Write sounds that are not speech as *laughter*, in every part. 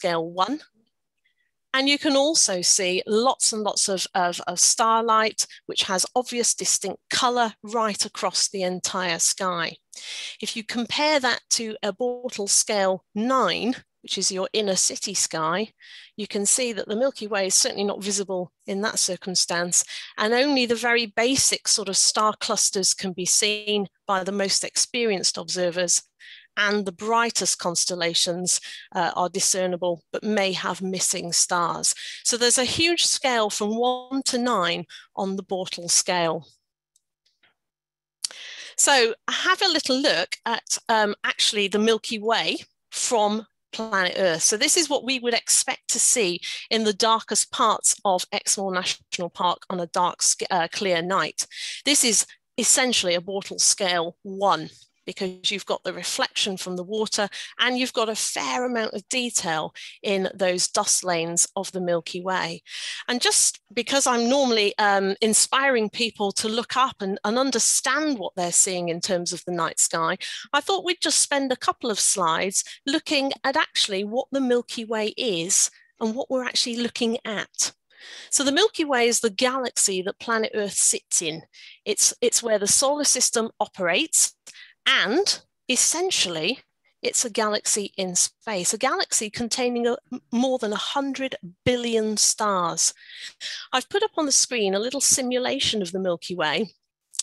scale one. And you can also see lots and lots of, of, of starlight, which has obvious distinct color right across the entire sky. If you compare that to a Bortle scale nine, which is your inner city sky, you can see that the Milky Way is certainly not visible in that circumstance, and only the very basic sort of star clusters can be seen by the most experienced observers, and the brightest constellations uh, are discernible but may have missing stars. So there's a huge scale from one to nine on the Bortle scale. So have a little look at um, actually the Milky Way from planet Earth. So this is what we would expect to see in the darkest parts of Exmoor National Park on a dark, uh, clear night. This is essentially a Bortle scale one because you've got the reflection from the water and you've got a fair amount of detail in those dust lanes of the Milky Way. And just because I'm normally um, inspiring people to look up and, and understand what they're seeing in terms of the night sky, I thought we'd just spend a couple of slides looking at actually what the Milky Way is and what we're actually looking at. So the Milky Way is the galaxy that planet Earth sits in. It's, it's where the solar system operates and essentially, it's a galaxy in space, a galaxy containing a, more than 100 billion stars. I've put up on the screen a little simulation of the Milky Way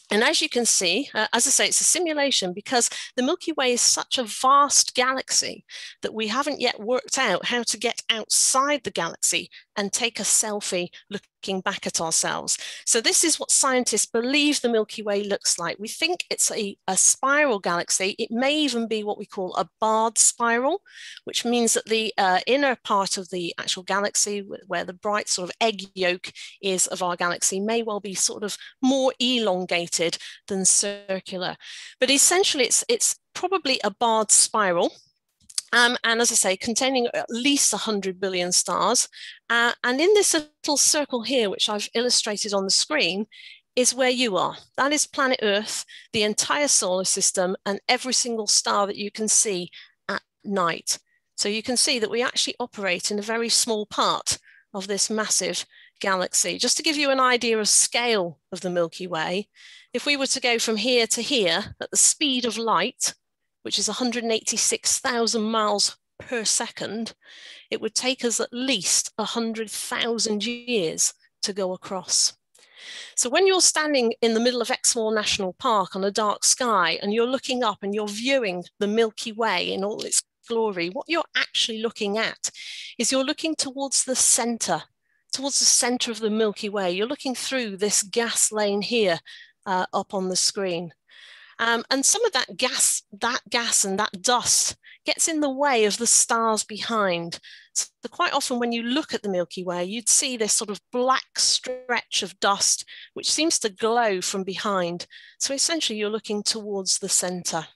and as you can see, uh, as I say, it's a simulation because the Milky Way is such a vast galaxy that we haven't yet worked out how to get outside the galaxy and take a selfie looking back at ourselves. So this is what scientists believe the Milky Way looks like. We think it's a, a spiral galaxy. It may even be what we call a barred spiral, which means that the uh, inner part of the actual galaxy, where the bright sort of egg yolk is of our galaxy, may well be sort of more elongated than circular. But essentially, it's, it's probably a barred spiral um, and as I say, containing at least 100 billion stars. Uh, and in this little circle here, which I've illustrated on the screen, is where you are. That is planet Earth, the entire solar system, and every single star that you can see at night. So you can see that we actually operate in a very small part of this massive galaxy. Just to give you an idea of scale of the Milky Way, if we were to go from here to here at the speed of light, which is 186,000 miles per second, it would take us at least 100,000 years to go across. So when you're standing in the middle of Exmoor National Park on a dark sky and you're looking up and you're viewing the Milky Way in all its glory, what you're actually looking at is you're looking towards the center, towards the center of the Milky Way. You're looking through this gas lane here uh, up on the screen. Um, and some of that gas, that gas and that dust gets in the way of the stars behind. So quite often when you look at the Milky Way, you'd see this sort of black stretch of dust, which seems to glow from behind. So essentially you're looking towards the center.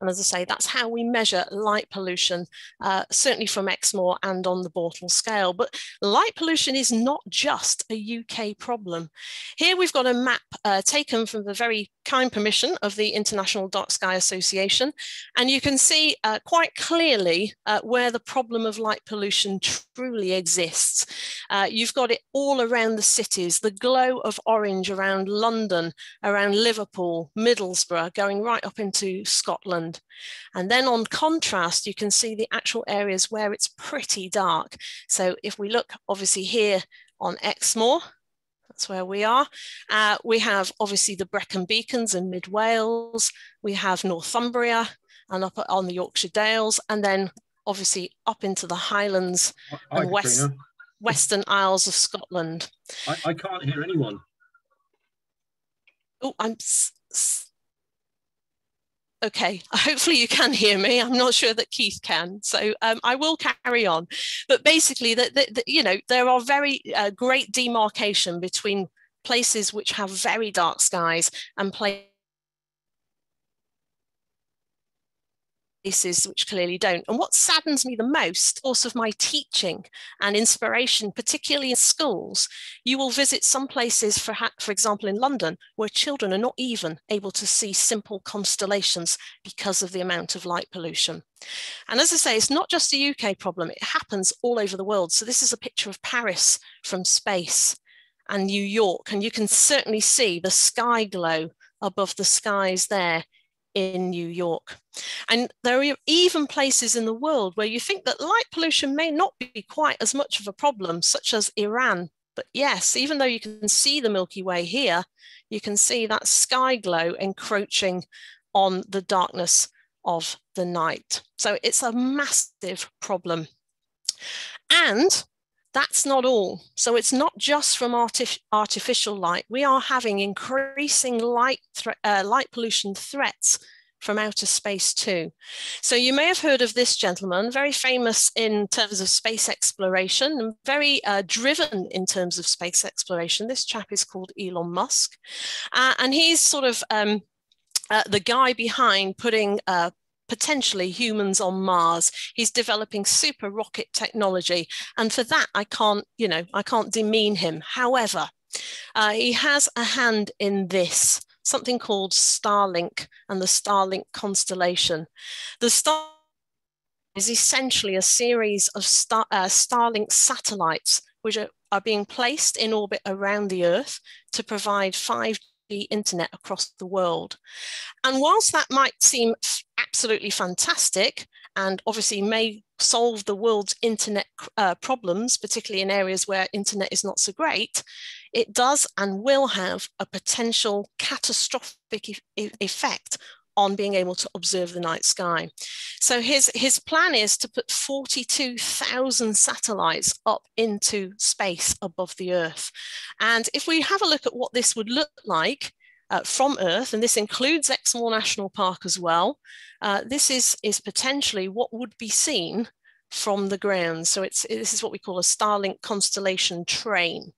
And as I say, that's how we measure light pollution, uh, certainly from Exmoor and on the Bortle scale. But light pollution is not just a UK problem. Here we've got a map uh, taken from the very kind permission of the International Dark Sky Association. And you can see uh, quite clearly uh, where the problem of light pollution truly exists. Uh, you've got it all around the cities, the glow of orange around London, around Liverpool, Middlesbrough, going right up into Scotland. And then on contrast, you can see the actual areas where it's pretty dark. So if we look obviously here on Exmoor, that's where we are. Uh, we have obviously the Brecon Beacons in mid Wales. We have Northumbria and up on the Yorkshire Dales, and then obviously up into the Highlands Hi, and West, Western Isles of Scotland. I, I can't hear anyone. Oh, I'm okay *laughs* hopefully you can hear me. I'm not sure that keith can so um, i will carry on. But basically that you know there are very uh, great demarcation between places which have very dark skies and places places which clearly don't. And what saddens me the most, course of my teaching and inspiration, particularly in schools, you will visit some places, for, for example, in London, where children are not even able to see simple constellations because of the amount of light pollution. And as I say, it's not just a UK problem, it happens all over the world. So this is a picture of Paris from space and New York, and you can certainly see the sky glow above the skies there in New York. And there are even places in the world where you think that light pollution may not be quite as much of a problem, such as Iran. But yes, even though you can see the Milky Way here, you can see that sky glow encroaching on the darkness of the night. So it's a massive problem. And that's not all. So it's not just from artif artificial light. We are having increasing light, uh, light pollution threats from outer space too. So you may have heard of this gentleman, very famous in terms of space exploration and very uh, driven in terms of space exploration. This chap is called Elon Musk. Uh, and he's sort of um, uh, the guy behind putting uh, potentially humans on Mars. He's developing super rocket technology. And for that, I can't, you know, I can't demean him. However, uh, he has a hand in this, something called Starlink and the Starlink constellation. The Star is essentially a series of Star, uh, Starlink satellites which are, are being placed in orbit around the Earth to provide 5G internet across the world. And whilst that might seem absolutely fantastic and obviously may solve the world's internet uh, problems, particularly in areas where internet is not so great, it does and will have a potential catastrophic e effect on being able to observe the night sky. So his, his plan is to put 42,000 satellites up into space above the Earth. And if we have a look at what this would look like, uh, from Earth, and this includes Exmoor National Park as well. Uh, this is, is potentially what would be seen from the ground. So it's this is what we call a Starlink constellation train.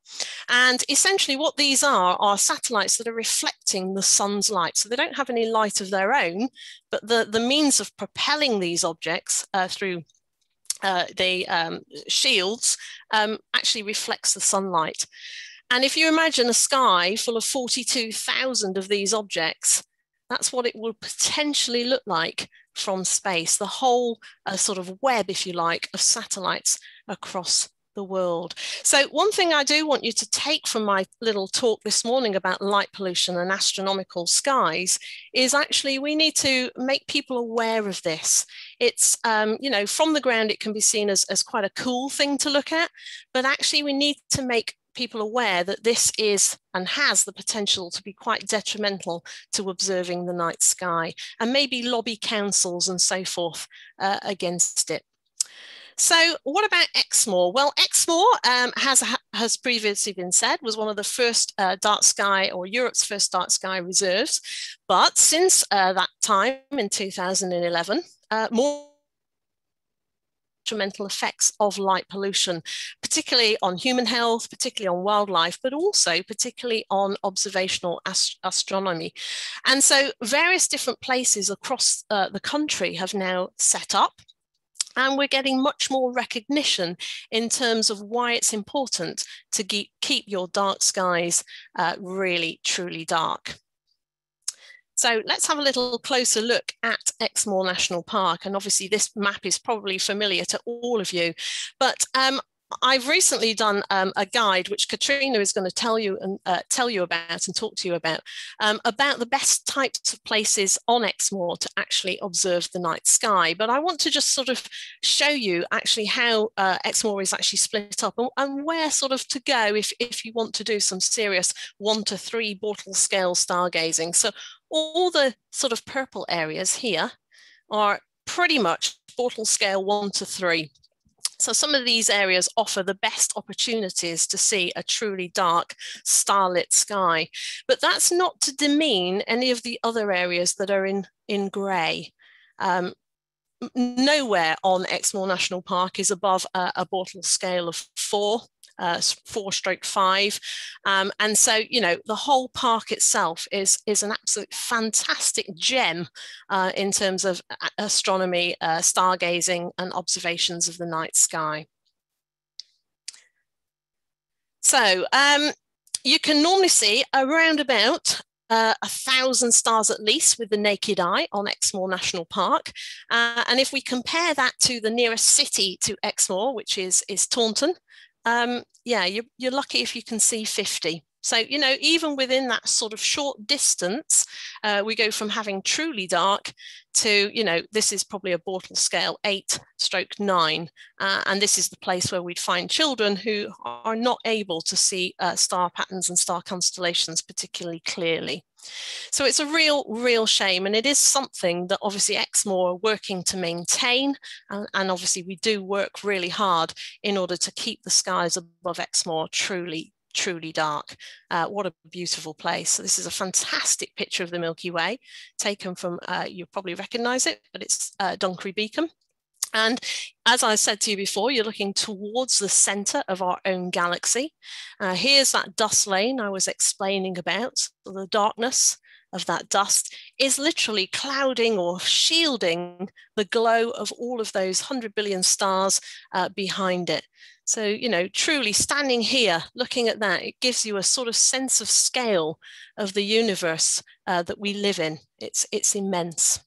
And essentially what these are are satellites that are reflecting the sun's light. So they don't have any light of their own, but the, the means of propelling these objects uh, through uh, the um, shields um, actually reflects the sunlight. And if you imagine a sky full of 42,000 of these objects, that's what it would potentially look like from space, the whole uh, sort of web, if you like, of satellites across the world. So one thing I do want you to take from my little talk this morning about light pollution and astronomical skies is actually we need to make people aware of this. It's, um, you know, from the ground, it can be seen as, as quite a cool thing to look at, but actually we need to make people aware that this is and has the potential to be quite detrimental to observing the night sky and maybe lobby councils and so forth uh, against it. So what about Exmoor? Well, Exmoor um, has, has previously been said, was one of the first uh, dark sky or Europe's first dark sky reserves. But since uh, that time in 2011, uh, more detrimental effects of light pollution, particularly on human health, particularly on wildlife, but also particularly on observational ast astronomy. And so various different places across uh, the country have now set up and we're getting much more recognition in terms of why it's important to keep, your dark skies uh, really, truly dark. So let's have a little closer look at Exmoor National Park. And obviously this map is probably familiar to all of you, but um, I've recently done um, a guide which Katrina is going to tell you and uh, tell you about and talk to you about um, about the best types of places on Exmoor to actually observe the night sky. But I want to just sort of show you actually how uh, Exmoor is actually split up and, and, where sort of to go if if you want to do some serious one to three Bortle scale stargazing. So all the sort of purple areas here are pretty much Bortle scale one to three. So some of these areas offer the best opportunities to see a truly dark starlit sky, but that's not to demean any of the other areas that are in, in grey. Um, nowhere on Exmoor National Park is above a, a Bortle scale of four uh, four stroke five. Um, and so, you know, the whole park itself is, is an absolute fantastic gem uh, in terms of astronomy, uh, stargazing and observations of the night sky. So um, you can normally see around about uh, a thousand stars at least with the naked eye on Exmoor National Park. Uh, and if we compare that to the nearest city to Exmoor, which is, is Taunton, um, yeah, you're, you're lucky if you can see 50. So, you know, even within that sort of short distance, uh, we go from having truly dark to, you know, this is probably a Bortle scale eight stroke nine. Uh, and this is the place where we'd find children who are not able to see uh, star patterns and star constellations particularly clearly. So it's a real, real shame. And it is something that obviously Exmoor are working to maintain. And, and, obviously we do work really hard in order to keep the skies above Exmoor truly, truly dark. Uh, what a beautiful place. So this is a fantastic picture of the Milky Way taken from, uh, you probably recognize it, but it's uh, Dunkery Beacon. And as I said to you before, you're looking towards the center of our own galaxy. Uh, here's that dust lane I was explaining about. So the darkness of that dust is literally clouding or shielding the glow of all of those 100 billion stars uh, behind it. So, you know, truly standing here looking at that, it gives you a sort of sense of scale of the universe uh, that we live in. It's, it's immense.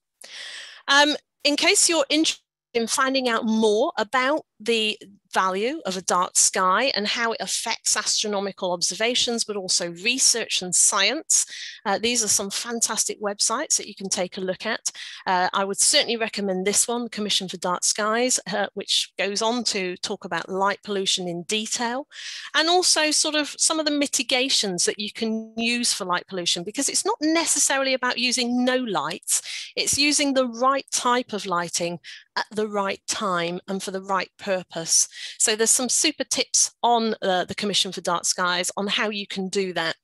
Um, in case you're interested in finding out more about the value of a dark sky and how it affects astronomical observations, but also research and science. Uh, these are some fantastic websites that you can take a look at. Uh, I would certainly recommend this one, the Commission for Dark Skies, uh, which goes on to talk about light pollution in detail, and also sort of some of the mitigations that you can use for light pollution, because it's not necessarily about using no lights, it's using the right type of lighting at the right time and for the right purpose. So there's some super tips on uh, the Commission for Dark Skies on how you can do that.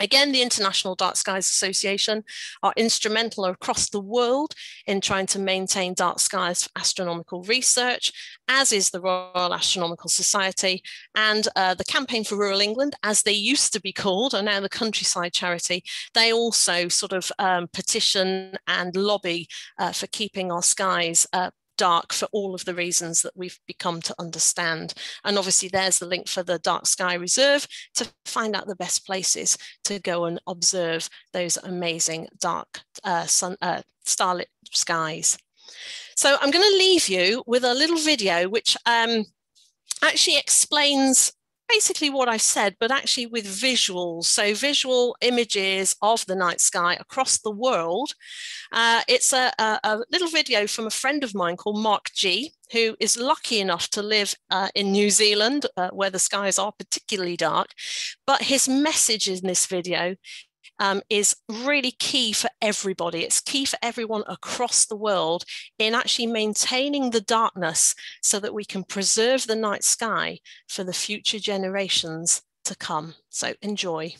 Again, the International Dark Skies Association are instrumental across the world in trying to maintain dark skies for astronomical research, as is the Royal Astronomical Society and uh, the Campaign for Rural England, as they used to be called, are now the Countryside Charity. They also sort of um, petition and lobby uh, for keeping our skies uh, dark for all of the reasons that we've become to understand. And obviously there's the link for the Dark Sky Reserve to find out the best places to go and observe those amazing dark uh, sun, uh, starlit skies. So I'm going to leave you with a little video which um, actually explains basically what I've said, but actually with visuals. So visual images of the night sky across the world. Uh, it's a, a, a, little video from a friend of mine called Mark Gee, who is lucky enough to live uh, in New Zealand, uh, where the skies are particularly dark. But his message in this video um, is really key for everybody. It's key for everyone across the world in actually maintaining the darkness so that we can preserve the night sky for the future generations to come. So enjoy.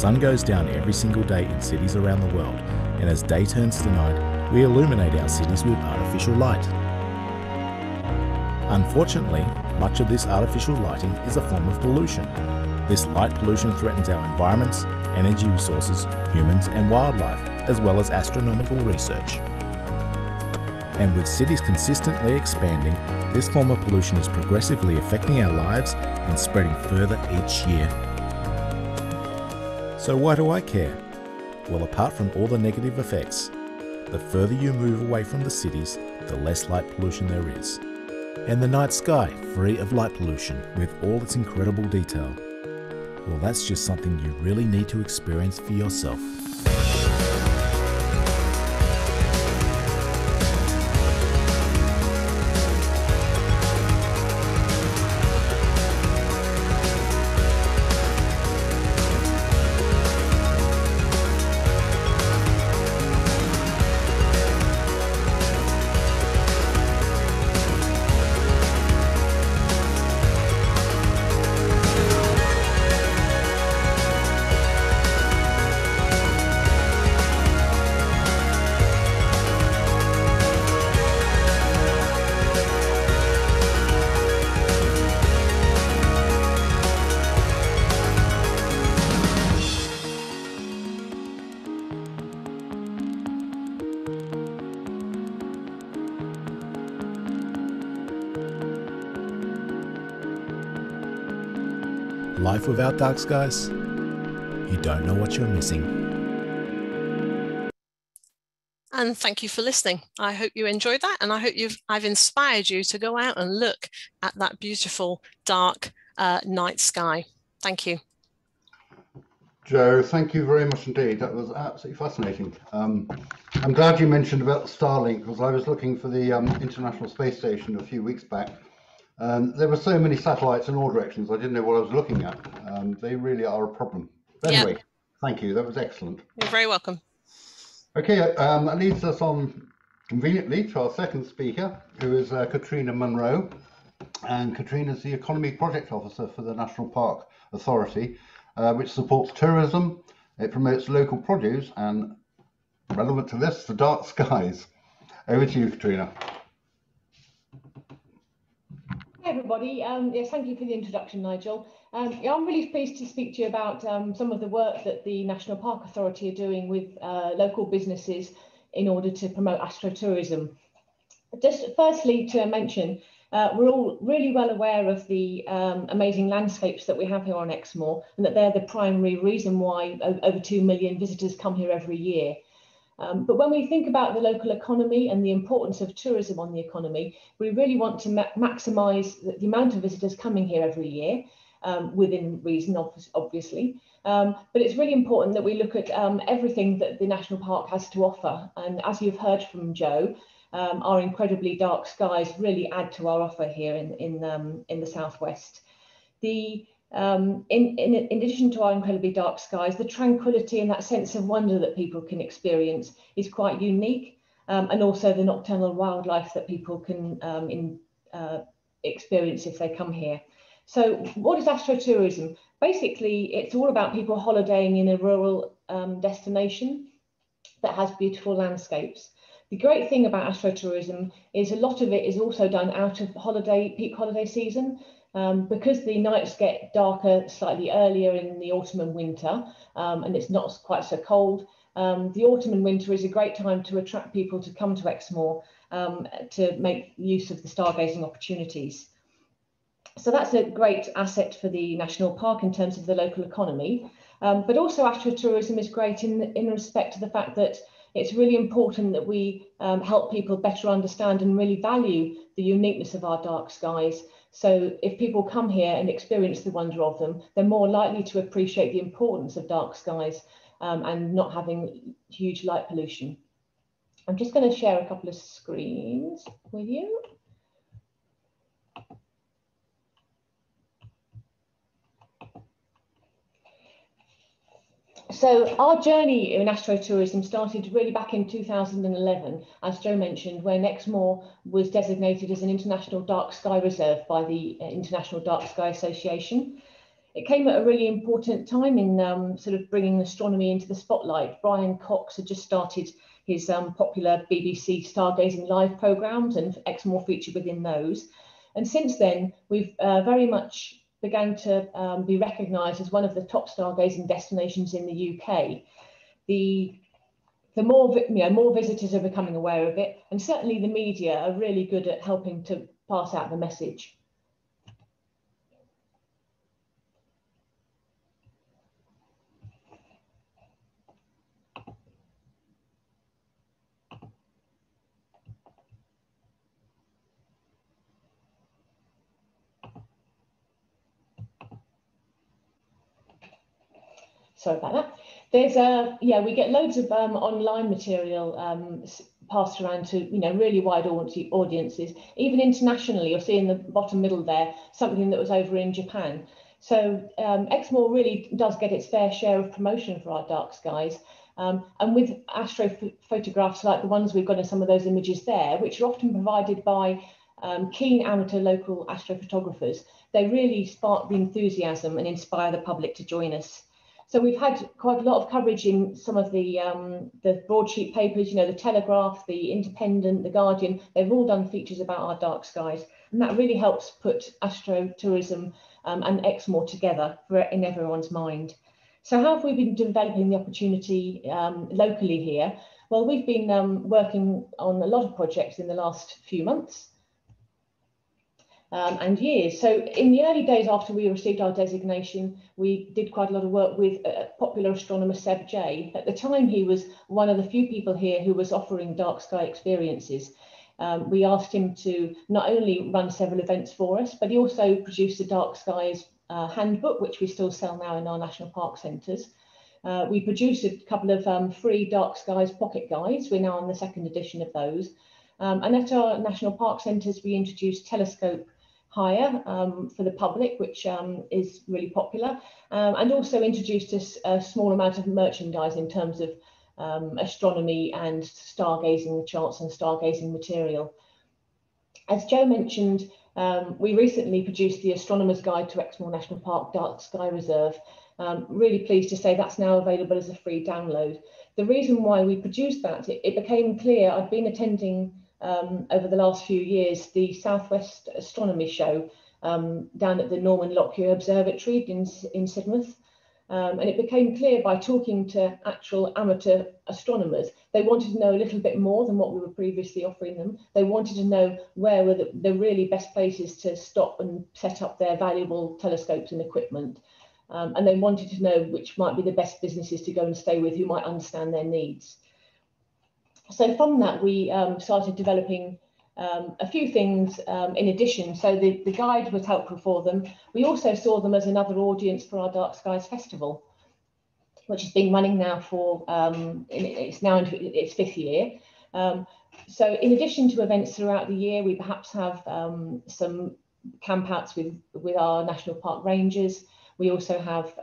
Sun goes down every single day in cities around the world, and as day turns to night, we illuminate our cities with artificial light. Unfortunately, much of this artificial lighting is a form of pollution. This light pollution threatens our environments, energy resources, humans and wildlife, as well as astronomical research. And with cities consistently expanding, this form of pollution is progressively affecting our lives and spreading further each year. So why do I care? Well, apart from all the negative effects, the further you move away from the cities, the less light pollution there is. And the night sky, free of light pollution, with all its incredible detail. Well, that's just something you really need to experience for yourself. Life without dark skies? You don't know what you're missing. And thank you for listening. I hope you enjoyed that, and I hope you've I've inspired you to go out and look at that beautiful dark uh, night sky. Thank you. Jo, thank you very much indeed. That was absolutely fascinating. Um, I'm glad you mentioned about Starlink because I was looking for the um, International Space Station a few weeks back. Um, there were so many satellites in all directions, I didn't know what I was looking at. Um, they really are a problem. But anyway, yep. thank you. That was excellent. You're very welcome. Okay, um, that leads us on conveniently to our second speaker, who is uh, Katrina Munro. And Katrina is the Economy Project Officer for the National Park Authority, uh, which supports tourism. It promotes local produce and, relevant to this, the dark skies. Over to you, Katrina. Everybody. Um, yes, thank you for the introduction, Nigel. Um, yeah, I'm really pleased to speak to you about um, some of the work that the National Park Authority are doing with uh, local businesses in order to promote astrotourism. Just firstly to mention, uh, we're all really well aware of the um, amazing landscapes that we have here on Exmoor and that they're the primary reason why over 2 million visitors come here every year. Um, but when we think about the local economy and the importance of tourism on the economy, we really want to ma maximise the, the, amount of visitors coming here every year, um, within reason, obviously. Um, but it's really important that we look at um, everything that the national park has to offer. And as you've heard from Jo, um, our incredibly dark skies really add to our offer here in in um, in the southwest. The um, in, in, in addition to our incredibly dark skies, the tranquility and that sense of wonder that people can experience is quite unique. Um, and also the nocturnal wildlife that people can um, in, uh, experience if they come here. So what is astrotourism? Basically, it's all about people holidaying in a rural um, destination that has beautiful landscapes. The great thing about astrotourism is a lot of it is also done out of holiday peak holiday season. Um, because the nights get darker slightly earlier in the autumn and winter, um, and it's not quite so cold, um, the autumn and winter is a great time to attract people to come to Exmoor um, to make use of the stargazing opportunities. So that's a great asset for the national park in terms of the local economy. Um, but also astrotourism is great in, in respect to the fact that it's really important that we um, help people better understand and really value the uniqueness of our dark skies so if people come here and experience the wonder of them, they're more likely to appreciate the importance of dark skies um, and not having huge light pollution. I'm just going to share a couple of screens with you. So our journey in astrotourism started really back in 2011, as Jo mentioned, when Exmoor was designated as an international dark sky reserve by the uh, International Dark Sky Association. It came at a really important time in um, sort of bringing astronomy into the spotlight. Brian Cox had just started his um, popular BBC Stargazing Live programmes and Exmoor featured within those. And since then, we've uh, very much began to um, be recognised as one of the top stargazing destinations in the UK. The the more you know, more visitors are becoming aware of it, and certainly the media are really good at helping to pass out the message. Sorry about that. There's a, yeah, we get loads of um, online material um, passed around to, you know, really wide audiences, even internationally, you'll see in the bottom middle there, something that was over in Japan. So um, Exmoor really does get its fair share of promotion for our dark skies. Um, and with astro photographs like the ones we've got in some of those images there, which are often provided by um, keen amateur local astrophotographers, they really spark the enthusiasm and inspire the public to join us. So we've had quite a lot of coverage in some of the um, the broadsheet papers, you know, the Telegraph, the Independent, the Guardian. They've all done features about our dark skies, and that really helps put astrotourism um, and Exmoor together for, in everyone's mind. So how have we been developing the opportunity um, locally here? Well, we've been um, working on a lot of projects in the last few months. Um, and years. So in the early days after we received our designation, we did quite a lot of work with uh, popular astronomer Seb J. At the time, he was one of the few people here who was offering dark sky experiences. Um, we asked him to not only run several events for us, but he also produced a Dark Skies uh, handbook, which we still sell now in our national park centres. Uh, we produced a couple of um, free Dark Skies pocket guides. We're now on the second edition of those. Um, and at our national park centres, we introduced telescope hire um, for the public, which um, is really popular, um, and also introduced us a small amount of merchandise in terms of um, astronomy and stargazing charts and stargazing material. As Jo mentioned, um, we recently produced the Astronomer's Guide to Exmoor National Park Dark Sky Reserve. Um, really pleased to say that's now available as a free download. The reason why we produced that, it, it became clear, I've been attending um, over the last few years the Southwest Astronomy Show um, down at the Norman Lockyer Observatory in, in Sidmouth. Um, and it became clear by talking to actual amateur astronomers, they wanted to know a little bit more than what we were previously offering them. They wanted to know where were the, the really best places to stop and set up their valuable telescopes and equipment. Um, and they wanted to know which might be the best businesses to go and stay with who might understand their needs so from that, we um, started developing um, a few things um, in addition. So the, the guide was helpful for them. We also saw them as another audience for our Dark Skies Festival, which has been running now for, um, it's now into its fifth year. Um, so in addition to events throughout the year, we perhaps have um, some campouts with, with our national park rangers. We also have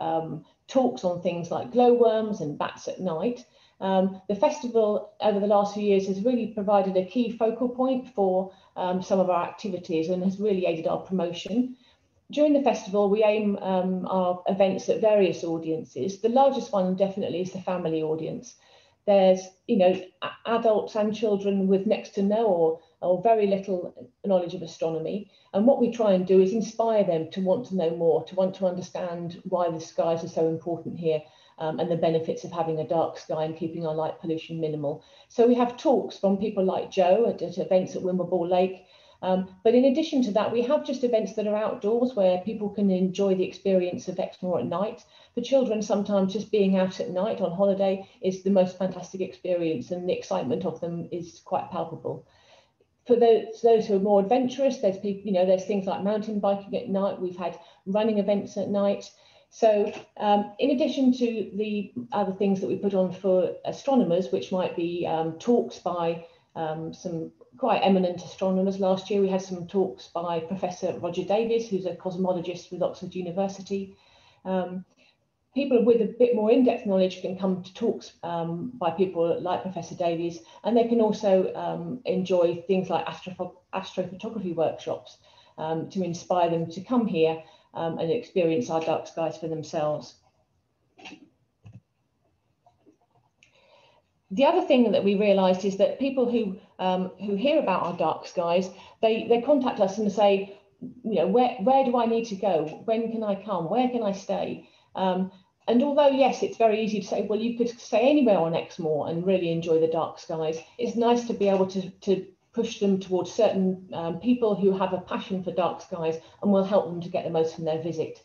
talks on things like glowworms and bats at night. Um, the festival over the last few years has really provided a key focal point for um, some of our activities and has really aided our promotion. During the festival, we aim um, our events at various audiences. The largest one definitely is the family audience. There's, you know, adults and children with next to no or, or very little knowledge of astronomy. And what we try and do is inspire them to want to know more, to want to understand why the skies are so important here um, and the benefits of having a dark sky and keeping our light pollution minimal. So we have talks from people like Jo at, at events at Wimbleball Lake. Um, but in addition to that, we have just events that are outdoors where people can enjoy the experience of Exmoor at night. For children, sometimes just being out at night on holiday is the most fantastic experience and the excitement of them is quite palpable for those, those who are more adventurous, there's people, you know, there's things like mountain biking at night. We've had running events at night. So um, in addition to the other things that we put on for astronomers, which might be um, talks by um, some quite eminent astronomers last year, we had some talks by Professor Roger Davies, who's a cosmologist with Oxford University. Um, people with a bit more in-depth knowledge can come to talks um, by people like Professor Davies, and they can also um, enjoy things like astroph astrophotography workshops to inspire them to come here um, and experience our dark skies for themselves. The other thing that we realised is that people who um, who hear about our dark skies, they they contact us and say, you know, where where do I need to go? When can I come? Where can I stay? Um, and although yes, it's very easy to say, well, you could stay anywhere on Exmoor and really enjoy the dark skies. It's nice to be able to to push them towards certain um, people who have a passion for dark skies and will help them to get the most from their visit.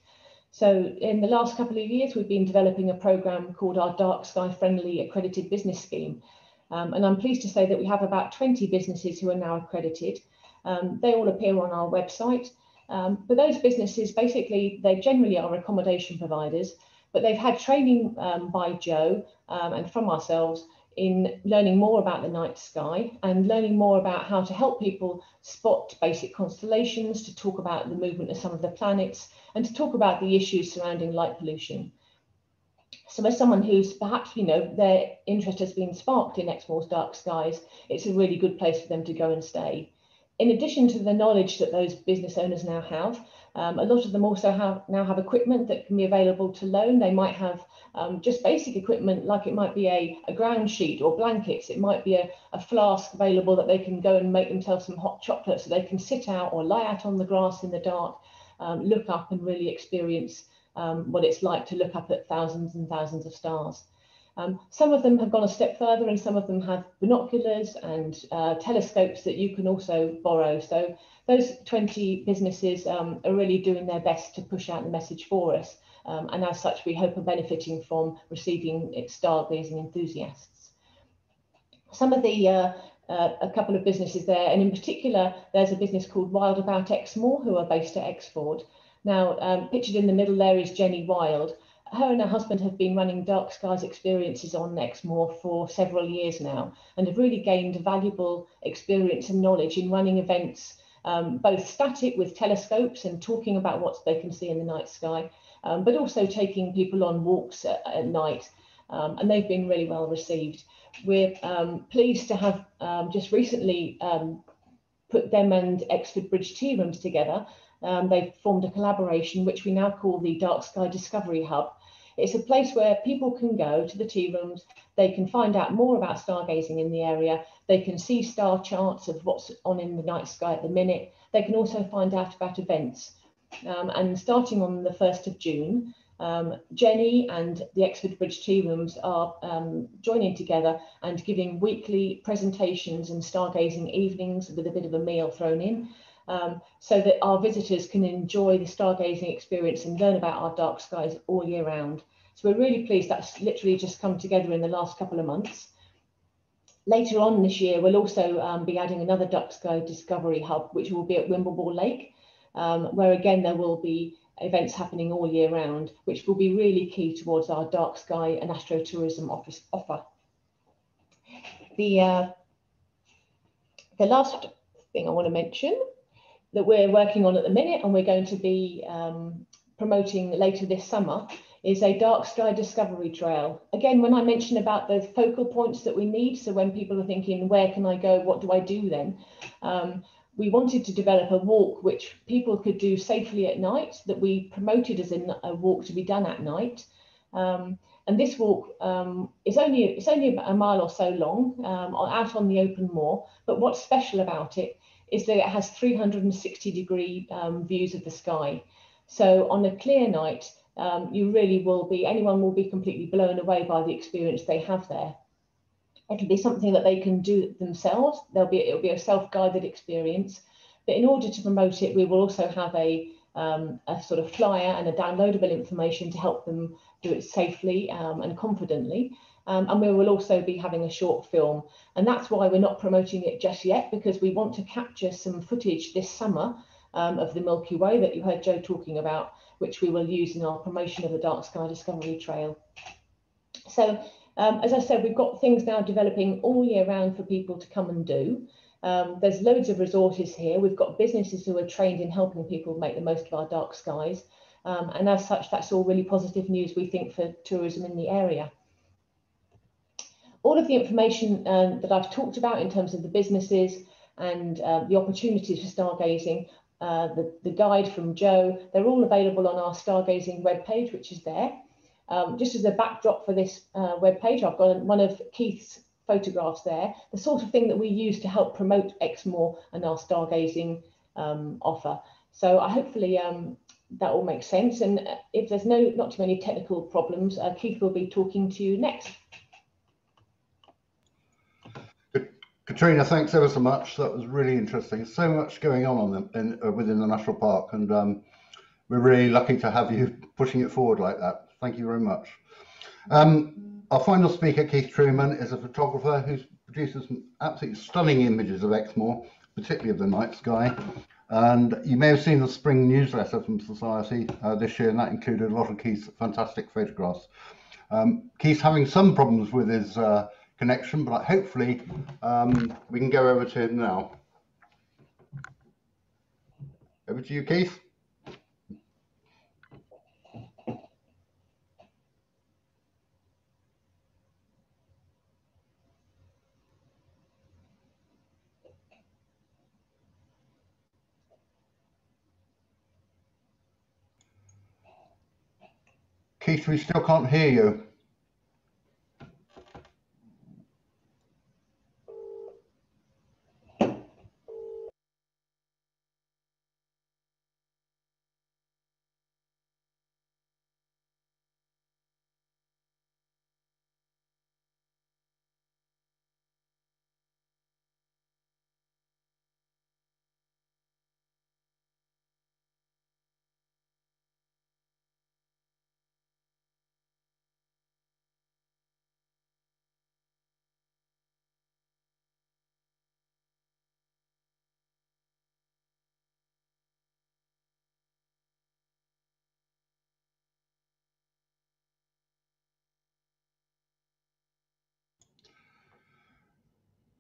So in the last couple of years, we've been developing a program called our Dark Sky Friendly Accredited Business Scheme. Um, and I'm pleased to say that we have about 20 businesses who are now accredited. Um, they all appear on our website. Um, but those businesses, basically, they generally are accommodation providers, but they've had training um, by Jo um, and from ourselves in learning more about the night sky and learning more about how to help people spot basic constellations, to talk about the movement of some of the planets, and to talk about the issues surrounding light pollution. So as someone who's perhaps, you know, their interest has been sparked in Exmoor's dark skies, it's a really good place for them to go and stay. In addition to the knowledge that those business owners now have, um, a lot of them also have now have equipment that can be available to loan. They might have um, just basic equipment like it might be a, a ground sheet or blankets. It might be a, a flask available that they can go and make themselves some hot chocolate so they can sit out or lie out on the grass in the dark, um, look up and really experience um, what it's like to look up at thousands and thousands of stars. Um, some of them have gone a step further and some of them have binoculars and uh, telescopes that you can also borrow. So those 20 businesses um, are really doing their best to push out the message for us. Um, and as such, we hope are benefiting from receiving its stargazing enthusiasts. Some of the, uh, uh, a couple of businesses there, and in particular, there's a business called Wild About Exmoor, who are based at Exford. Now, um, pictured in the middle there is Jenny Wild, her and her husband have been running dark skies experiences on Exmoor for several years now and have really gained valuable experience and knowledge in running events, um, both static with telescopes and talking about what they can see in the night sky, um, but also taking people on walks at, at night. Um, and they've been really well received. We're um, pleased to have um, just recently um, put them and Exford Bridge tea rooms together they've formed a collaboration which we now call the Dark Sky Discovery Hub, it's a place where people can go to the tea rooms, they can find out more about stargazing in the area, they can see star charts of what's on in the night sky at the minute, they can also find out about events. Um, and starting on the 1st of June, um, Jenny and the Exford Bridge tea rooms are um, joining together and giving weekly presentations and stargazing evenings with a bit of a meal thrown in um, so that our visitors can enjoy the stargazing experience and learn about our dark skies all year round. So we're really pleased that's literally just come together in the last couple of months. Later on this year, we'll also um, be adding another dark sky discovery hub, which will be at Wimbleball Lake, um, where again there will be events happening all year round, which will be really key towards our dark sky and astrotourism office offer. The, uh, the last thing I want to mention that we're working on at the minute and we're going to be um, promoting later this summer is a dark sky discovery trail. Again, when I mentioned about the focal points that we need, so when people are thinking, where can I go? What do I do then? Um, we wanted to develop a walk which people could do safely at night that we promoted as a, a walk to be done at night. Um, and this walk um, is only it's only a mile or so long um, out on the open moor. But what's special about it is that it has 360 degree um, views of the sky. So on a clear night, um, you really will be, anyone will be completely blown away by the experience they have there. It'll be something that they can do themselves. There'll be, it'll be a self-guided experience. But in order to promote it, we will also have a, um, a sort of flyer and a downloadable information to help them do it safely um, and confidently. Um, and we will also be having a short film. And that's why we're not promoting it just yet, because we want to capture some footage this summer um, of the Milky Way that you heard Jo talking about, which we will use in our promotion of the Dark Sky Discovery Trail. So, um, as I said, we've got things now developing all year round for people to come and do. Um, there's loads of resources here. We've got businesses who are trained in helping people make the most of our dark skies. Um, and as such, that's all really positive news, we think, for tourism in the area all of the information um, that I've talked about in terms of the businesses and uh, the opportunities for stargazing, uh, the, the guide from Jo, they're all available on our stargazing webpage, which is there. Um, just as a backdrop for this uh, webpage, I've got one of Keith's photographs there, the sort of thing that we use to help promote Exmoor and our stargazing um, offer. So I hopefully um, that all makes sense. And if there's no not too many technical problems, uh, Keith will be talking to you next. Katrina, thanks ever so much. That was really interesting. So much going on, on the, in, uh, within the national park, and um, we're really lucky to have you *laughs* pushing it forward like that. Thank you very much. Um, our final speaker, Keith Trueman, is a photographer who produces some absolutely stunning images of Exmoor, particularly of the night sky. And you may have seen the spring newsletter from Society uh, this year, and that included a lot of Keith's fantastic photographs. Um, Keith's having some problems with his uh, connection, but hopefully um, we can go over to him now. Over to you, Keith. Keith, we still can't hear you.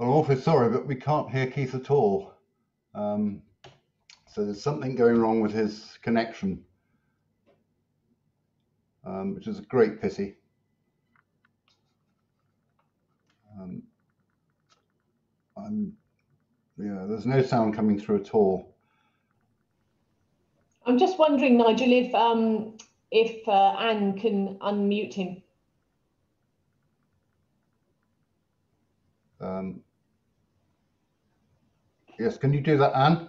I'm awfully sorry, but we can't hear Keith at all. Um, so there's something going wrong with his connection, um, which is a great pity. Um, I'm, yeah, there's no sound coming through at all. I'm just wondering, Nigel, if um, if uh, Anne can unmute him. Um, yes, can you do that, Anne?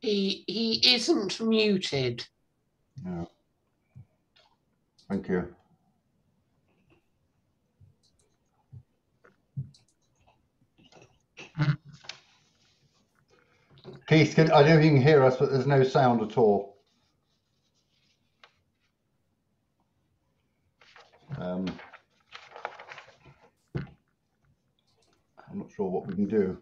He he isn't muted. No. Thank you. Keith, can, I don't know if you can hear us, but there's no sound at all. Um, I'm not sure what we can do.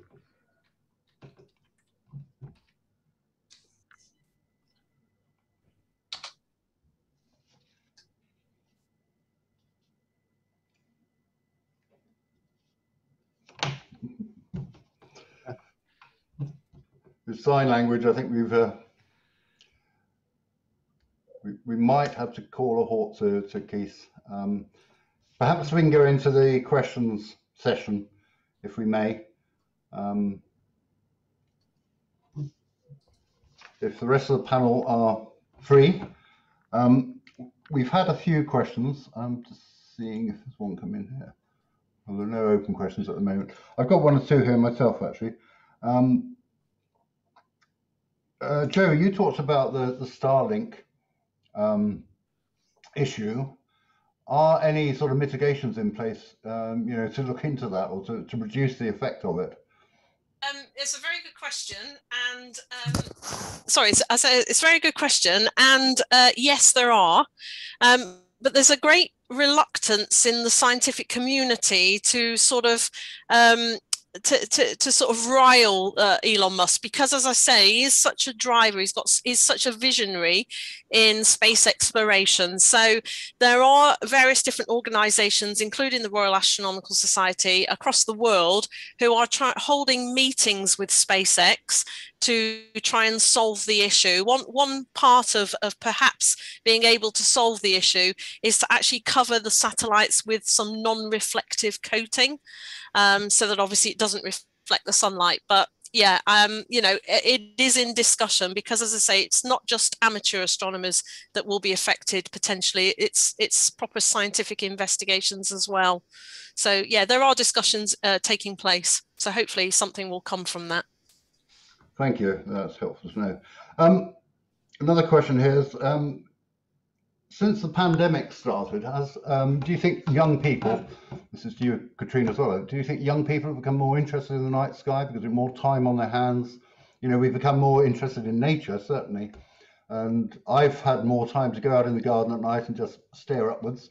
With sign language, I think we've uh, we, we might have to call a halt to, to Keith. Um, perhaps we can go into the questions session, if we may. Um, if the rest of the panel are free. Um, we've had a few questions. I'm just seeing if there's one come in here. Well, there are no open questions at the moment. I've got one or two here myself, actually. Um, uh, Jo, you talked about the, the Starlink um, issue. Are any sort of mitigations in place, um, you know, to look into that or to, to reduce the effect of it? Um, it's a very good question, and um, sorry, it's, it's a very good question, and uh, yes, there are, um, but there's a great reluctance in the scientific community to sort of um, to, to, to sort of rile uh, Elon Musk because, as I say, he is such a driver. He's got he's such a visionary in space exploration. So there are various different organisations, including the Royal Astronomical Society, across the world, who are holding meetings with SpaceX to try and solve the issue. One one part of, of perhaps being able to solve the issue is to actually cover the satellites with some non-reflective coating um, so that obviously it doesn't reflect the sunlight. But yeah, um, you know, it, it is in discussion because, as I say, it's not just amateur astronomers that will be affected potentially. It's it's proper scientific investigations as well. So yeah, there are discussions uh, taking place. So hopefully something will come from that. Thank you. That's helpful to know. Um, another question here is um, since the pandemic started, has um, do you think young people, this is to you, Katrina, as well, do you think young people have become more interested in the night sky because have more time on their hands? You know, we've become more interested in nature, certainly. And I've had more time to go out in the garden at night and just stare upwards.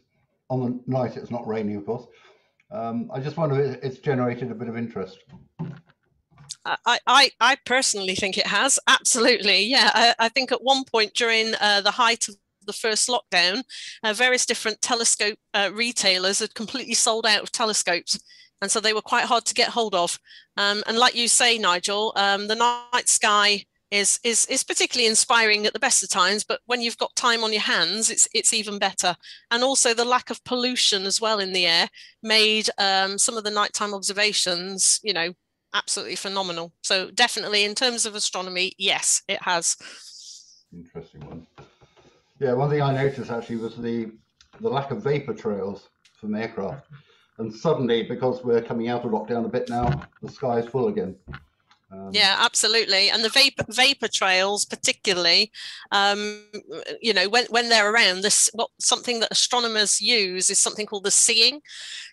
On the night, it's not raining, of course. Um, I just wonder if it's generated a bit of interest. I, I, I personally think it has absolutely yeah I, I think at one point during uh, the height of the first lockdown, uh, various different telescope uh, retailers had completely sold out of telescopes. And so they were quite hard to get hold of. Um, and like you say, Nigel, um, the night sky is, is, is particularly inspiring at the best of times, but when you've got time on your hands, it's, it's even better. And also the lack of pollution as well in the air made um, some of the nighttime observations, you know, absolutely phenomenal. So definitely in terms of astronomy, yes, it has. Interesting one. Yeah, one thing I noticed actually was the the lack of vapor trails from aircraft. And suddenly, because we're coming out of lockdown a bit now, the sky is full again. Um, yeah, absolutely. And the vapor vapor trails, particularly, um, you know, when, when they're around, this what something that astronomers use is something called the seeing.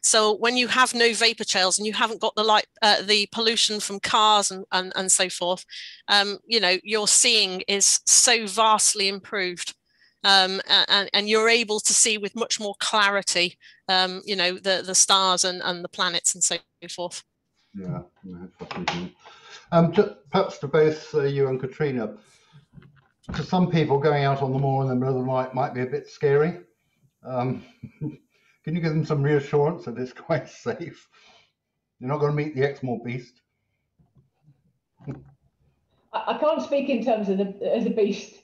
So when you have no vapor trails and you haven't got the light, uh, the pollution from cars and and, and so forth, um, you know, your seeing is so vastly improved um, and, and you're able to see with much more clarity, um, you know, the, the stars and, and the planets and so forth. Yeah, um, perhaps to both uh, you and Katrina, to some people going out on the moor in the middle of the night might be a bit scary. Um, *laughs* Can you give them some reassurance that it's *laughs* quite safe? You're not going to meet the Exmoor beast. I, can't speak in terms of the, of the beast.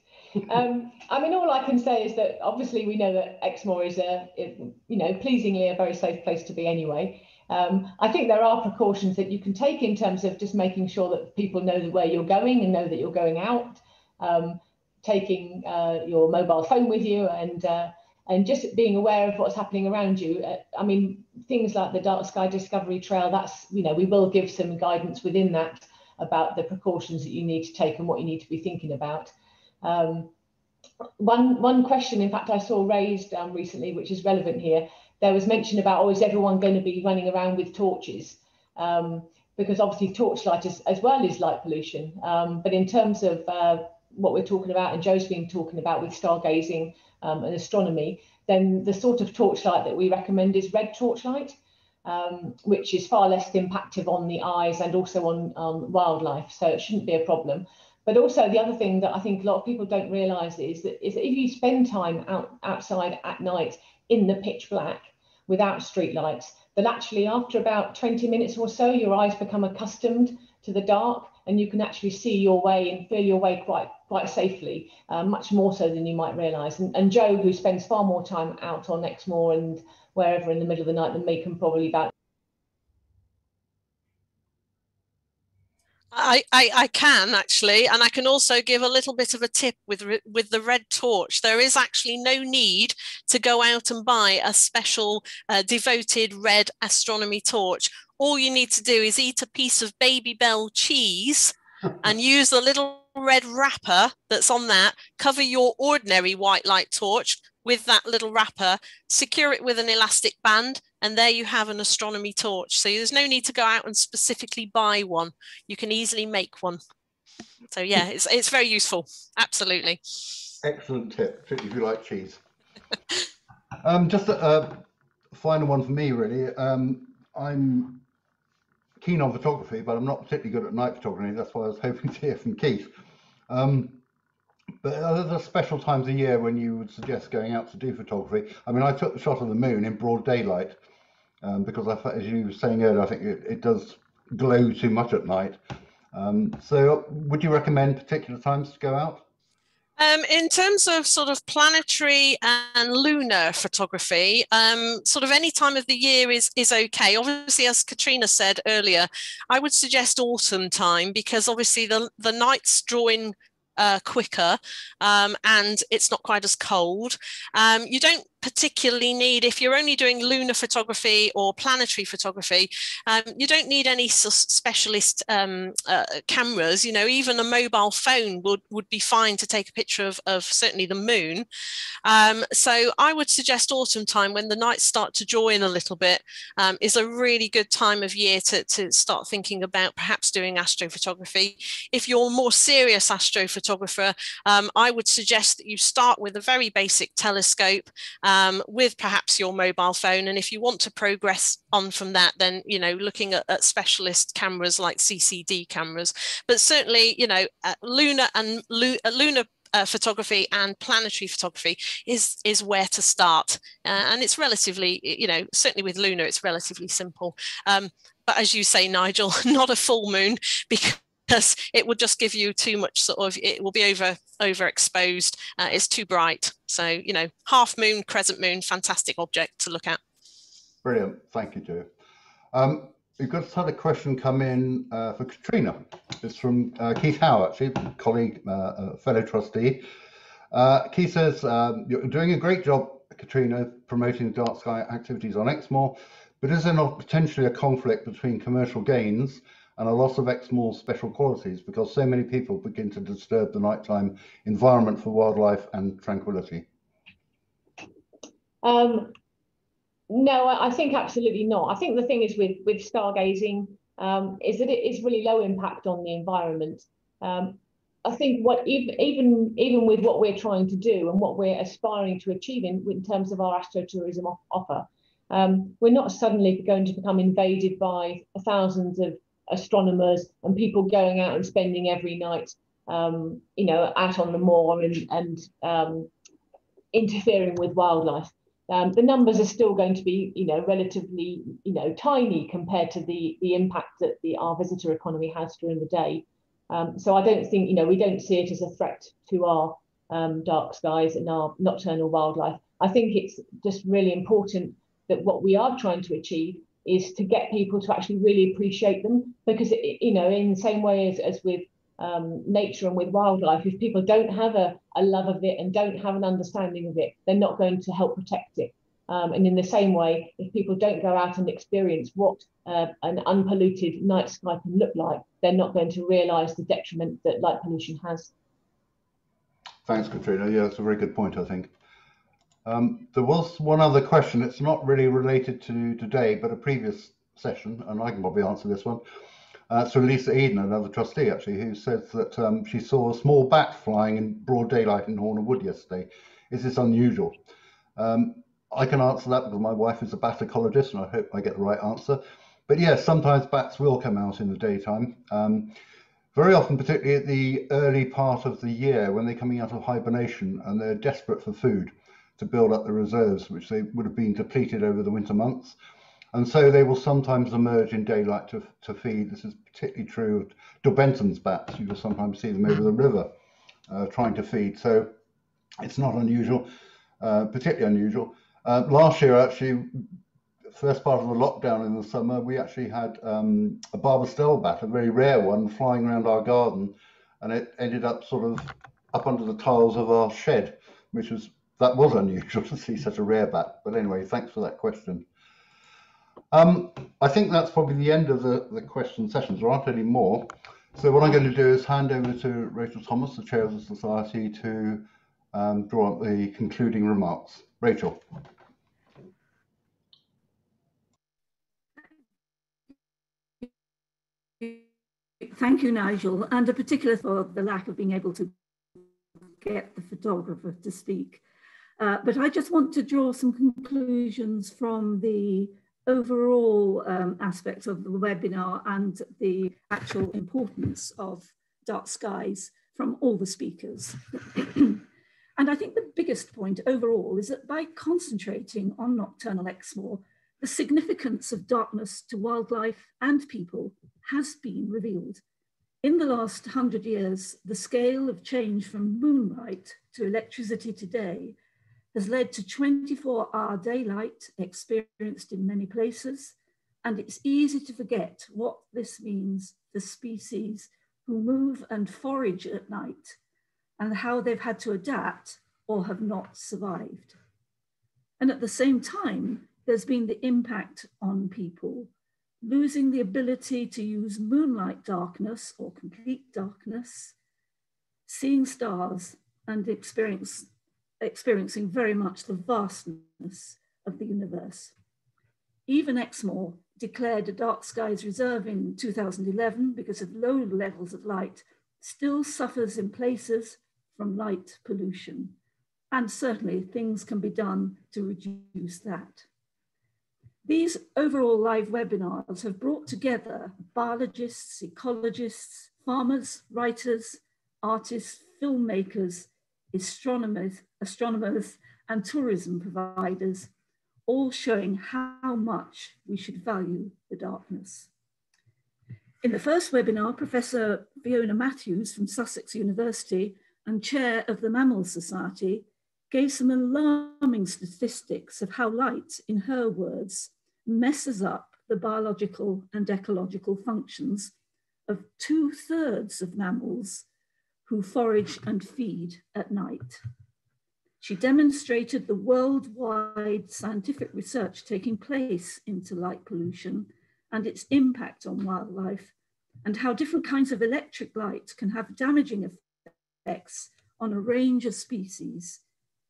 Um, I mean, all I can say is that obviously we know that Exmoor is a, you know, pleasingly a very safe place to be anyway. Um, I think there are precautions that you can take in terms of just making sure that people know where you're going and know that you're going out, um, taking uh, your mobile phone with you and uh, and just being aware of what's happening around you. Uh, I mean, things like the Dark Sky Discovery Trail, that's, you know, we will give some guidance within that about the precautions that you need to take and what you need to be thinking about. Um, one, one question, in fact, I saw raised um, recently, which is relevant here, there was mention about, oh, is everyone going to be running around with torches? Um, because obviously torchlight is, as well is light pollution. Um, but in terms of uh, what we're talking about, and Jo's been talking about with stargazing um, and astronomy, then the sort of torchlight that we recommend is red torchlight, um, which is far less impactful on the eyes and also on um, wildlife. So it shouldn't be a problem. But also the other thing that I think a lot of people don't realise is that, is that if you spend time out outside at night in the pitch black without street lights, then actually after about 20 minutes or so, your eyes become accustomed to the dark and you can actually see your way and feel your way quite quite safely, uh, much more so than you might realise. And, and Jo, who spends far more time out on Exmoor and wherever in the middle of the night than me, can probably vouch I, I, I, can actually, and I can also give a little bit of a tip with with the red torch. There is actually no need to go out and buy a special uh, devoted red astronomy torch. All you need to do is eat a piece of Babybel cheese *laughs* and use the little red wrapper that's on that. Cover your ordinary white light torch with that little wrapper, secure it with an elastic band, and there you have an astronomy torch. So there's no need to go out and specifically buy one. You can easily make one. So yeah, it's it's very useful. Absolutely. Excellent tip, particularly if you like cheese. *laughs* um, just a, a, final one for me, really. Um, I'm keen on photography, but I'm not particularly good at night photography. That's why I was *laughs* hoping to hear from Keith. Um, but are there special times of year when you would suggest going out to do photography? I mean, I took the shot of the moon in broad daylight um, because, I, as you were saying earlier, I think it, it does glow too much at night. Um, so, would you recommend particular times to go out? Um, in terms of sort of planetary and lunar photography, um, sort of any time of the year is is okay. Obviously, as Katrina said earlier, I would suggest autumn time because obviously the the nights draw in uh, quicker um, and it's not quite as cold. Um, you don't particularly need, if you're only doing lunar photography or planetary photography, um, you don't need any specialist um, uh, cameras. You know, even a mobile phone would, would be fine to take a picture of, of certainly the moon. Um, so I would suggest autumn time when the nights start to draw in a little bit um, is a really good time of year to, to start thinking about perhaps doing astrophotography. If you're a more serious astrophotographer, um, I would suggest that you start with a very basic telescope um, with perhaps your mobile phone. And if you want to progress on from that, then, you know, looking at, at specialist cameras like CCD cameras. But certainly, you know, uh, lunar and lu uh, lunar uh, photography and planetary photography is is where to start uh, and it's relatively you know certainly with lunar it's relatively simple um, but as you say nigel *laughs* not a full moon because because it would just give you too much sort of it will be over overexposed uh, it's too bright. So you know half moon crescent moon fantastic object to look at. Brilliant. Thank you jo. Um, we've got had a question come in uh, for katrina. It's from uh, keith howe actually colleague uh, fellow trustee. Uh, keith says um, you're doing a great job katrina promoting the dark sky activities on exmoor but is there not potentially a conflict between commercial gains and a loss of Exmoor's special qualities because so many people begin to disturb the nighttime environment for wildlife and tranquility? Um, no, I think absolutely not. I think the thing is with with stargazing um, is that it is really low impact on the environment. Um, I think what even even even with what we're trying to do and what we're aspiring to achieve in, in terms of our astrotourism off, offer, um, we're not suddenly going to become invaded by thousands of astronomers and people going out and spending every night, um, you know, out on the moor and, and um, interfering with wildlife. um, the numbers are still going to be, you know, relatively, you know, tiny compared to the the impact that the our visitor economy has during the day. Um, so I don't think, you know, we don't see it as a threat to our um, dark skies and our nocturnal wildlife. I think it's just really important that what we are trying to achieve is to get people to actually really appreciate them because, it, you know, in the same way as, as with um, nature and with wildlife, if people don't have a, a love of it and don't have an understanding of it, they're not going to help protect it. Um, and in the same way, if people don't go out and experience what uh, an unpolluted night sky can look like, they're not going to realise the detriment that light pollution has. Thanks, Katrina. Yeah, that's a very good point, I think. Um, there was one other question. It's not really related to today, but a previous session, and I can probably answer this one. Uh, so Lisa Eden, another trustee actually, who says that um, she saw a small bat flying in broad daylight in Horner Wood yesterday. Is this unusual? Um, I can answer that because my wife is a bat ecologist and I hope I get the right answer. But yes, sometimes bats will come out in the daytime. Um, very often, particularly at the early part of the year when they're coming out of hibernation and they're desperate for food to build up the reserves, which they would have been depleted over the winter months. And so they will sometimes emerge in daylight to, to feed. This is particularly true of Daubenton's bats. You will sometimes see them over the river uh, trying to feed. So it's not unusual, uh, particularly unusual. Uh, last year, actually, first part of the lockdown in the summer, we actually had um, a Barbastelle bat, a very rare one, flying around our garden, and it ended up sort of up under the tiles of our shed, which was that was unusual *laughs* to see such a rare bat. But anyway, thanks for that question. Um, I think that's probably the end of the, the question sessions. There aren't any more. So what I'm going to do is hand over to Rachel Thomas, the chair of the society, to um, draw up the concluding remarks. Rachel. Thank you, Nigel, and a particular for the lack of being able to get the photographer to speak. Uh, but I just want to draw some conclusions from the overall um, aspects of the webinar and the actual importance of dark skies from all the speakers. *clears throat* and I think the biggest point overall is that by concentrating on nocturnal Exmoor, the significance of darkness to wildlife and people has been revealed. In the last hundred years, the scale of change from moonlight to electricity today has led to 24 hour daylight experienced in many places. And it's easy to forget what this means for species who move and forage at night and how they've had to adapt or have not survived. And at the same time, there's been the impact on people, losing the ability to use moonlight darkness or complete darkness, seeing stars and experience experiencing very much the vastness of the universe. Even Exmoor declared a dark skies reserve in 2011 because of low levels of light still suffers in places from light pollution. And certainly things can be done to reduce that. These overall live webinars have brought together biologists, ecologists, farmers, writers, artists, filmmakers, astronomers, astronomers and tourism providers, all showing how much we should value the darkness. In the first webinar, Professor Fiona Mathews from Sussex University and chair of the Mammal Society gave some alarming statistics of how light, in her words, messes up the biological and ecological functions of two thirds of mammals who forage and feed at night. She demonstrated the worldwide scientific research taking place into light pollution and its impact on wildlife, and how different kinds of electric light can have damaging effects on a range of species,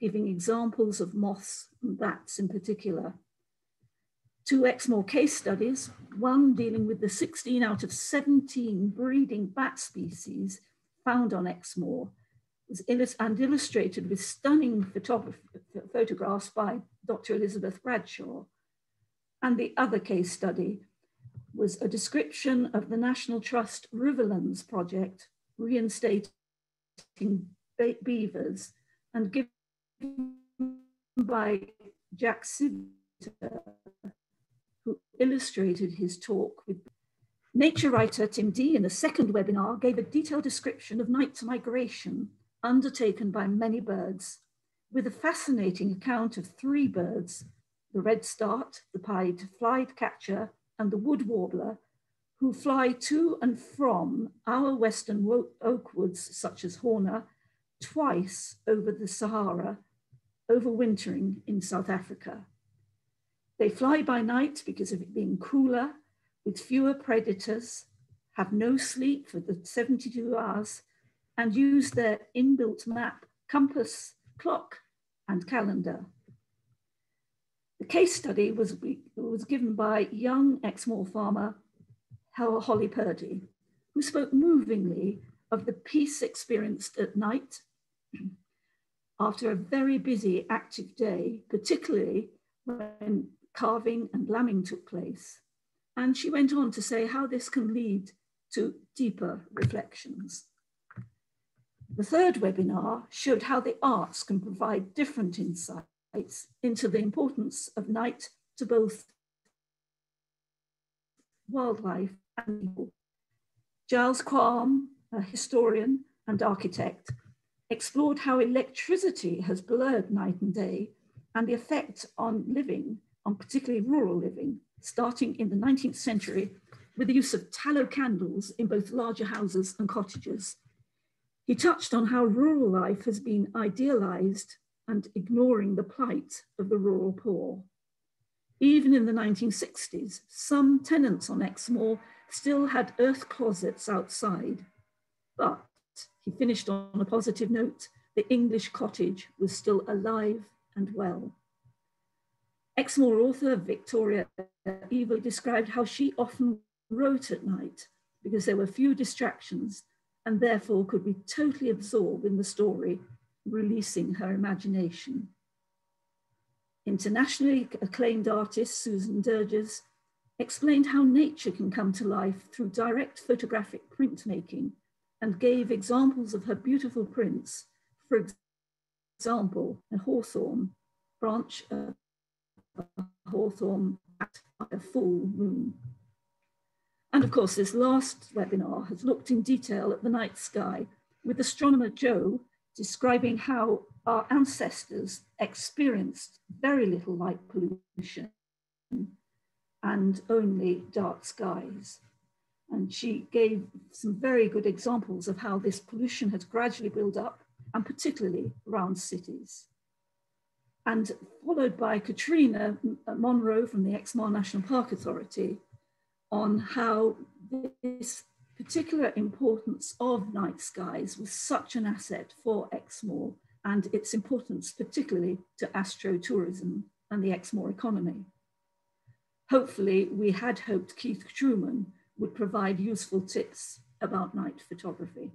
giving examples of moths and bats in particular. Two Exmoor case studies, one dealing with the 16 out of 17 breeding bat species found on Exmoor and illustrated with stunning photographs by Dr. Elizabeth Bradshaw. And the other case study was a description of the National Trust Riverlands project, reinstating beavers and given by Jack Siviter, who illustrated his talk with Nature writer Tim Dee in a second webinar gave a detailed description of night migration undertaken by many birds with a fascinating account of three birds, the redstart, the pied flycatcher, and the wood warbler, who fly to and from our western oak woods, such as Horner, twice over the Sahara, overwintering in South Africa. They fly by night because of it being cooler, with fewer predators, have no sleep for the 72 hours, and use their inbuilt map, compass, clock, and calendar. The case study was, was given by young Exmoor farmer Holly Purdy, who spoke movingly of the peace experienced at night *clears throat* after a very busy, active day, particularly when calving and lambing took place. And she went on to say how this can lead to deeper reflections. The third webinar showed how the arts can provide different insights into the importance of night to both wildlife and people. Giles Quarme, a historian and architect, explored how electricity has blurred night and day and the effect on living, on particularly rural living, starting in the 19th century with the use of tallow candles in both larger houses and cottages. He touched on how rural life has been idealized and ignoring the plight of the rural poor. Even in the 1960s, some tenants on Exmoor still had earth closets outside, but he finished on a positive note. The English cottage was still alive and well. Exmoor author Victoria Eveleigh described how she often wrote at night because there were few distractions and therefore could be totally absorbed in the story, releasing her imagination. Internationally acclaimed artist Susan Derges explained how nature can come to life through direct photographic printmaking and gave examples of her beautiful prints, for example, a hawthorn branch hawthorn at a full moon. And of course, this last webinar has looked in detail at the night sky with astronomer Jo describing how our ancestors experienced very little light pollution and only dark skies. And she gave some very good examples of how this pollution has gradually built up, and particularly around cities. And followed by Katrina Munro from the Exmoor National Park Authority on how this particular importance of night skies was such an asset for Exmoor and its importance particularly to astrotourism and the Exmoor economy. Hopefully, we had hoped Keith Trueman would provide useful tips about night photography.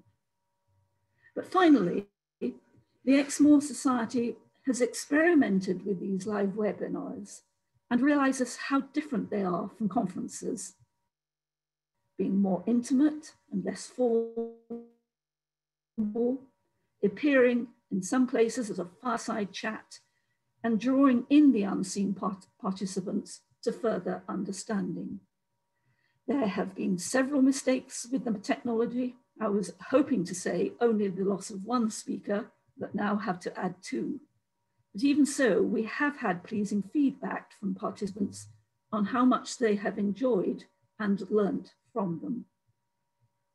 But finally, the Exmoor Society has experimented with these live webinars and realizes how different they are from conferences, being more intimate and less formal, appearing in some places as a fireside chat, and drawing in the unseen part participants to further understanding. There have been several mistakes with the technology. I was hoping to say only the loss of one speaker, but now have to add two. But even so, we have had pleasing feedback from participants on how much they have enjoyed and learnt from them.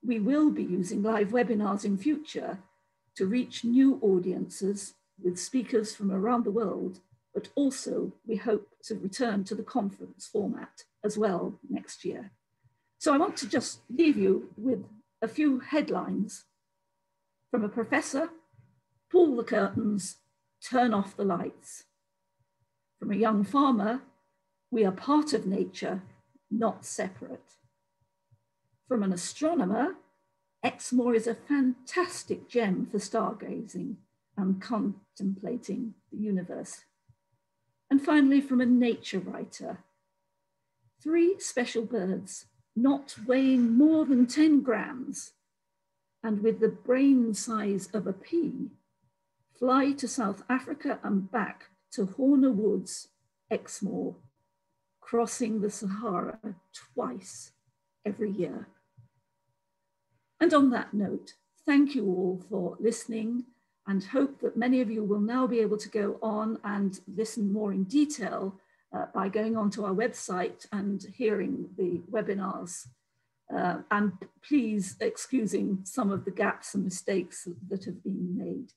We will be using live webinars in future to reach new audiences with speakers from around the world, but also we hope to return to the conference format as well next year. So I want to just leave you with a few headlines from a professor, pull the curtains, turn off the lights. From a young farmer, we are part of nature, not separate. From an astronomer, Exmoor is a fantastic gem for stargazing and contemplating the universe. And finally, from a nature writer, three special birds not weighing more than 10 grams and with the brain size of a pea, fly to South Africa and back to Horner Woods Exmoor, crossing the Sahara twice every year. And on that note, thank you all for listening and hope that many of you will now be able to go on and listen more in detail uh, by going onto our website and hearing the webinars. Uh, and please excusing some of the gaps and mistakes that have been made.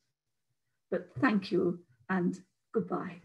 But thank you and goodbye.